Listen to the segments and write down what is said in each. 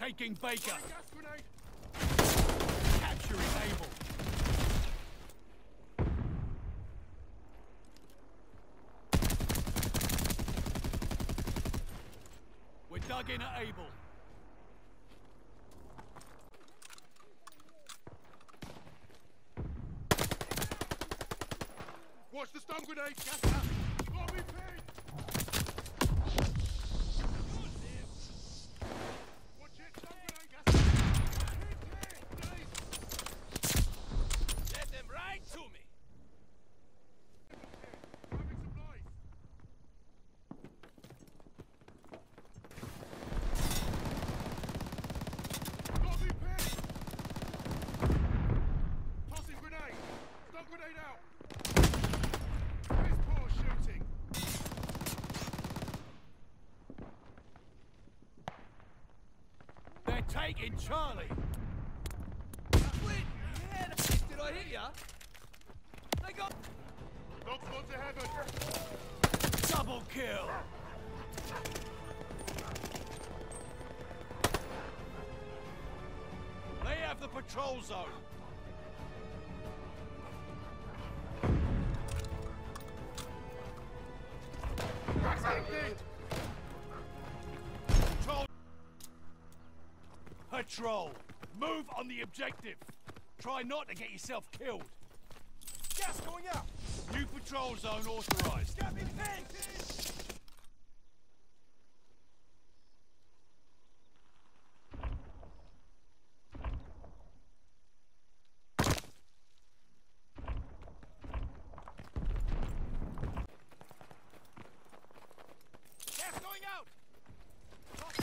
Taking Baker. Capturing Able. We're dug in at Able. Watch the stun grenade! Gas out! Watch it! Stun grenade! Gas out! Hit, hit! Nice! Let them right to me. Grabbing supplies! Got me pinned! Tossing grenade! Stun grenade out! Piss poor shooting! They're taking Charlie. Wait, yeah, did I hit ya? They got. Dogs gone to heaven! Double kill. They have the patrol zone. Patrol. Move on the objective. Try not to get yourself killed. Gas going out. New patrol zone authorized. Got me pinned. Gas going out.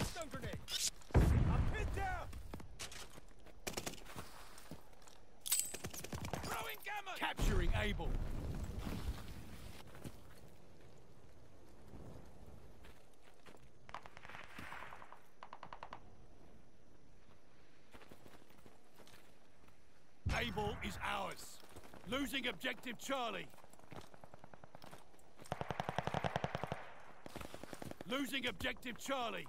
Stun grenade. Capturing Able. Able is ours. Losing objective Charlie. Losing objective Charlie.